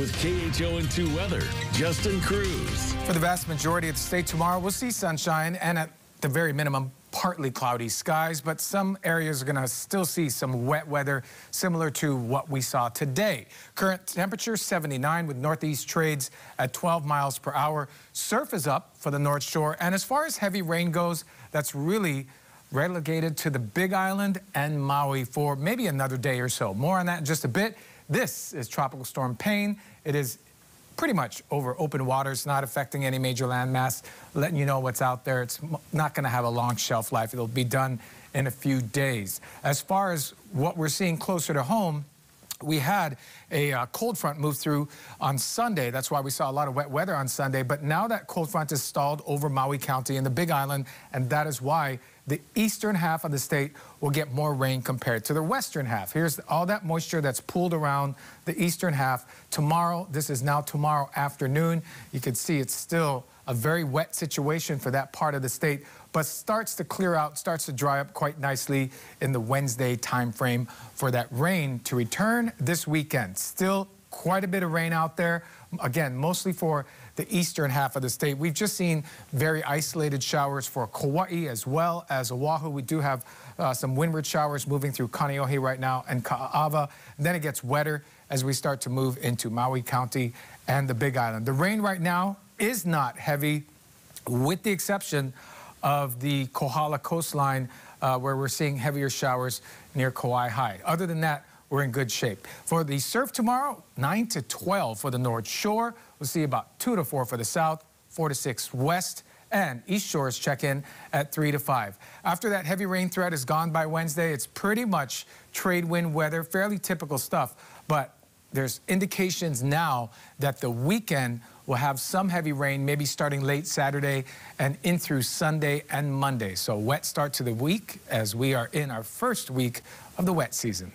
with KHON2 Weather, Justin Cruz. For the vast majority of the state tomorrow, we'll see sunshine and at the very minimum, partly cloudy skies, but some areas are going to still see some wet weather similar to what we saw today. Current temperature 79 with northeast trades at 12 miles per hour. Surf is up for the North Shore. And as far as heavy rain goes, that's really relegated to the Big Island and Maui for maybe another day or so. More on that in just a bit. This is Tropical Storm Paine. It is pretty much over open waters, not affecting any major landmass, letting you know what's out there. It's not going to have a long shelf life. It'll be done in a few days. As far as what we're seeing closer to home, we had a uh, cold front move through on Sunday. That's why we saw a lot of wet weather on Sunday. But now that cold front is stalled over Maui County and the Big Island, and that is why the eastern half of the state will get more rain compared to the western half. Here's all that moisture that's pooled around the eastern half. Tomorrow, this is now tomorrow afternoon. You can see it's still a very wet situation for that part of the state, but starts to clear out, starts to dry up quite nicely in the Wednesday timeframe for that rain to return this weekend. Still quite a bit of rain out there. Again, mostly for the eastern half of the state. We've just seen very isolated showers for Kauai as well as Oahu. We do have uh, some windward showers moving through Kaneohe right now and Ka'ava. then it gets wetter as we start to move into Maui County and the Big Island. The rain right now is not heavy, with the exception of the Kohala coastline, uh, where we're seeing heavier showers near Kawaihae. Other than that, we're in good shape. For the surf tomorrow, 9 to 12 for the North Shore. We'll see about 2 to 4 for the south, 4 to 6 west, and East Shores check in at 3 to 5. After that heavy rain threat is gone by Wednesday, it's pretty much trade wind weather, fairly typical stuff. But there's indications now that the weekend will have some heavy rain, maybe starting late Saturday and in through Sunday and Monday. So wet start to the week as we are in our first week of the wet season.